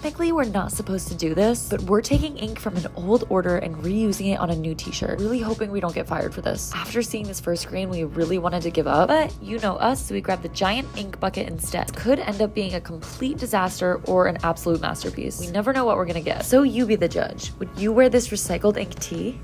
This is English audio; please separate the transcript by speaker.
Speaker 1: technically we're not supposed to do this, but we're taking ink from an old order and reusing it on a new t-shirt. Really hoping we don't get fired for this. After seeing this first screen, we really wanted to give up, but you know us, so we grabbed the giant ink bucket instead. Could end up being a complete disaster or an absolute masterpiece. We never know what we're gonna get. So you be the judge. Would you wear this recycled ink tee?